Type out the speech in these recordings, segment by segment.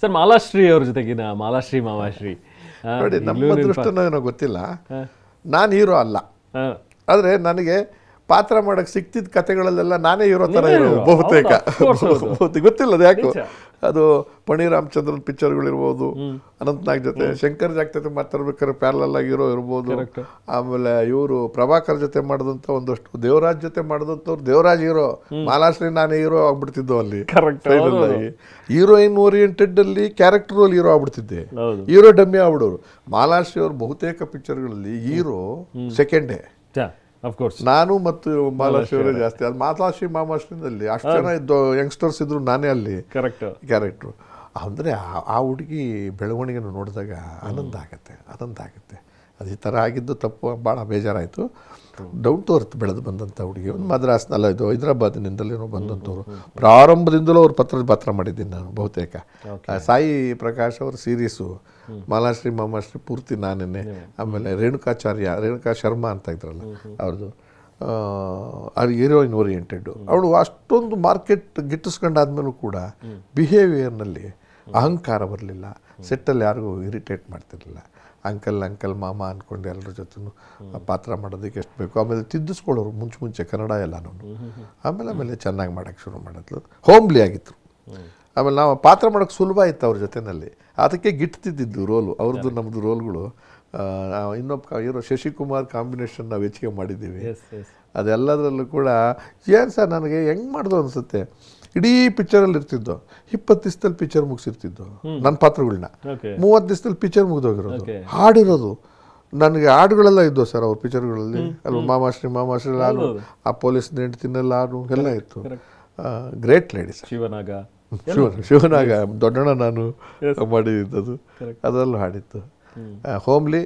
Sir Malashri ಅವ್ರ ಜೊತೆಗಿನ ಮಾಲಾಶ್ರೀ ಮಾವಾಶ್ರೀ. ನೋಡಿ ನಮ್ಮ ದೃಷ್ಟನ ದೃಷ್ಟ ಗೊತ್ತಿಲ್ಲ. ನಾನು ಹೀರೋ ಅಲ್ಲ. ಆದರೆ ನನಗೆ ಪಾತ್ರ ಮಾಡಕ್ಕೆ ಸಿಕ್ತಿದ್ದ ಕಥೆಗಳಲ್ಲೆಲ್ಲ ನಾನೇ ಹೀರೋ ಥರ ಇರೋ ಬಹುತೇಕ. ಗೊತ್ತಿಲ್ಲ ಅದು ಯಾಕೋ. ಅದು ಪಣಿ ರಾಮಚಂದ್ರನ್ ಪಿಕ್ಚರ್ಗಳಿರ್ಬೋದು ಅನಂತನಾಗ್ ಜೊತೆ ಶಂಕರ್ ಜಾಗ್ ಜೊತೆ ಮಾತಾಡ್ಬೇಕಾದ್ರೆ ಪ್ಯಾರಲಲ್ ಆಗಿರೋ ಇರ್ಬೋದು. ಆಮೇಲೆ ಇವರು ಪ್ರಭಾಕರ್ ಜೊತೆ ಮಾಡಿದಂಥ ಒಂದಷ್ಟು ದೇವರಾಜ್ ಜೊತೆ ಮಾಡಿದಂಥವ್ರು ದೇವರಾಜ್ ಹೀರೋ. ಮಾಲಾಶ್ರೀ ನಾನೇ ಹೀರೋ ಆಗ್ಬಿಡ್ತಿದ್ದು ಅಲ್ಲಿ. ಹೀರೋಯಿನ್ ಓರಿಯೆಂಟೆಡ್ ಅಲ್ಲಿ ಕ್ಯಾರೆಕ್ಟರ್ ಅಲ್ಲಿ ಹೀರೋ ಆಗ್ಬಿಡ್ತಿದ್ದೆ. ಹೀರೋ ಡಮ್ಮಿ ಆಗ್ಬಿಡೋರು. ಮಾಲಾಶ್ರೀ ಅವ್ರ ಬಹುತೇಕ ಪಿಕ್ಚರ್ಗಳಲ್ಲಿ ಹೀರೋ ಸೆಕೆಂಡೇ ನಾನು ಮತ್ತು ಮಾಲಾಶ್ರೀ ಜಾಸ್ತಿ. ಅದು ಮಾಲಾಶ್ರೀ ಮಾಮಾಶ್ರೀನಲ್ಲಿ ಅಷ್ಟು ಜನ ಇದ್ದು ಯಂಗ್ಸ್ಟರ್ಸ್ ಇದ್ರು ನಾನೇ ಅಲ್ಲಿ ಕರೆಕ್ಟ್ ಕ್ಯಾರೆಕ್ಟ್ರು ಅಂದರೆ ಆ ಹುಡುಗಿ ಬೆಳವಣಿಗೆನ ನೋಡಿದಾಗ ಆನಂದ ಆಗುತ್ತೆ ಆನಂದ ಆಗುತ್ತೆ. ಅದು ಈ ಥರ ಆಗಿದ್ದು ತಪ್ಪು ಭಾಳ ಬೇಜಾರಾಯಿತು. ಡೌನ್ ಟು ಅರ್ತ್ ಬೆಳೆದು ಬಂದಂಥ ಹುಡುಗಿ ಒಂದು ಮದ್ರಾಸ್ನಲ್ಲ ಇದು ಹೈದರಾಬಾದಿನಿಂದಲೇನೋ ಬಂದಂಥವ್ರು. ಪ್ರಾರಂಭದಿಂದಲೂ ಅವ್ರ ಪತ್ರದ ಪಾತ್ರ ಮಾಡಿದ್ದೀನಿ ನಾನು ಬಹುತೇಕ. ಸಾಯಿ ಪ್ರಕಾಶ್ ಅವ್ರ ಸೀರೀಸು ಮಾಲಾಶ್ರೀ ಮಾಮಾಶ್ರೀ ಪೂರ್ತಿ ನಾನೇ ಆಮೇಲೆ ರೇಣುಕಾಚಾರ್ಯ ರೇಣುಕಾ ಶರ್ಮಾ ಅಂತ ಇದ್ರಲ್ಲ ಅವ್ರದ್ದು ಅದು ಹೀರೋಯಿನ್ ಓರಿಯೆಂಟೆಡ್ ಅವಳು ಅಷ್ಟೊಂದು ಮಾರ್ಕೆಟ್ ಗಿಟ್ಟಿಸ್ಕೊಂಡಾದ್ಮೇಲೂ ಕೂಡ ಬಿಹೇವಿಯರ್ನಲ್ಲಿ ಅಹಂಕಾರ ಬರಲಿಲ್ಲ. ಸೆಟ್ಟಲ್ಲಿ ಯಾರಿಗೂ ಇರಿಟೇಟ್ ಮಾಡ್ತಿರಲಿಲ್ಲ. ಅಂಕಲ್ ಅಂಕಲ್ ಮಾಮ ಅಂದ್ಕೊಂಡು ಎಲ್ಲರ ಜೊತೆನೂ ಪಾತ್ರ ಮಾಡೋದಕ್ಕೆ ಎಷ್ಟು ಬೇಕು. ಆಮೇಲೆ ತಿದ್ದಿಸ್ಕೊಳ್ಳೋರು ಮುಂಚೆ ಮುಂಚೆ ಕನ್ನಡ ಎಲ್ಲನೂ ಆಮೇಲೆ ಆಮೇಲೆ ಚೆನ್ನಾಗಿ ಮಾಡೋಕ್ಕೆ ಶುರು ಮಾಡಿದ್ಲು. ಹೋಮ್ಲಿ ಆಗಿತ್ತು ಆಮೇಲೆ ನಾವು ಪಾತ್ರ ಮಾಡೋಕ್ಕೆ ಸುಲಭ ಇತ್ತು ಅವ್ರ ಜೊತೆಯಲ್ಲಿ ಅದಕ್ಕೆ ಗಿಟ್ತಿದ್ದಿದ್ದು ರೋಲು ಅವ್ರದ್ದು ನಮ್ಮದು ರೋಲ್ಗಳು. ಇನ್ನೊಬ್ಬ ಇರೋ ಶಶಿಕುಮಾರ್ ಕಾಂಬಿನೇಷನ್ ನಾವು ಹೆಚ್ಚಿಗೆ ಮಾಡಿದ್ದೀವಿ. ಅದೆಲ್ಲದರಲ್ಲೂ ಕೂಡ ಏನು ಸರ್ ನನಗೆ ಹೆಂಗೆ ಮಾಡ್ದು ಅನಿಸುತ್ತೆ? ಇಡೀ ಪಿಕ್ಚರಲ್ಲಿ ಇರ್ತಿದ್ದೋ. ಇಪ್ಪತ್ತು ದಿವಸದಲ್ಲಿ ಪಿಕ್ಚರ್ ಮುಗಿಸಿರ್ತಿದ್ದು ನನ್ನ ಪಾತ್ರಗಳನ್ನ ಮೂವತ್ತು ದಿವಸದಲ್ಲಿ ಪಿಕ್ಚರ್ ಮುಗಿದೋಗಿರೋದು. ಹಾಡಿರೋದು. ನನಗೆ ಹಾಡುಗಳೆಲ್ಲ ಇದ್ದವು ಸರ್ ಅವ್ರ ಪಿಕ್ಚರ್ಗಳಲ್ಲಿ ಅಲ್ವ ಮಾಮಾಶ್ರೀ ಮಾಮಾಶ್ರೀ ಆ ಪೊಲೀಸ್ ಹೆಂಡ್ತಿನೆಲ್ಲ ಹಾಡು ಎಲ್ಲ ಇತ್ತು. Great lady sir. ಶಿವನಾಗ. ಶಿವನ ಶಿವನಾಗ ದೊಡ್ಡಣ್ಣ ನಾನು ಮಾಡಿದ್ದದು ಅದರಲ್ಲೂ ಹಾಡಿತ್ತು ಹೋಮ್ಲಿ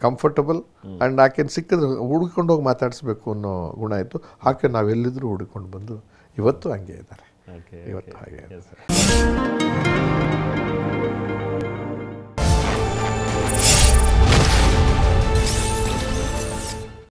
ಕಂಫರ್ಟಬಲ್ ಆ್ಯಂಡ್ ಆಕೆನ ಸಿಕ್ಕಿದ್ರೆ ಹುಡ್ಕೊಂಡು ಹೋಗಿ ಮಾತಾಡಿಸ್ಬೇಕು ಅನ್ನೋ ಗುಣ ಇತ್ತು. ಆಕೆ ನಾವೆಲ್ಲಿದ್ದರೂ ಹುಡ್ಕೊಂಡು ಬಂದು ಇವತ್ತು ಹಂಗೆ ಇದ್ದಾರೆ. ಓಕೆ ಇವತ್ತು ಹಾಗೆ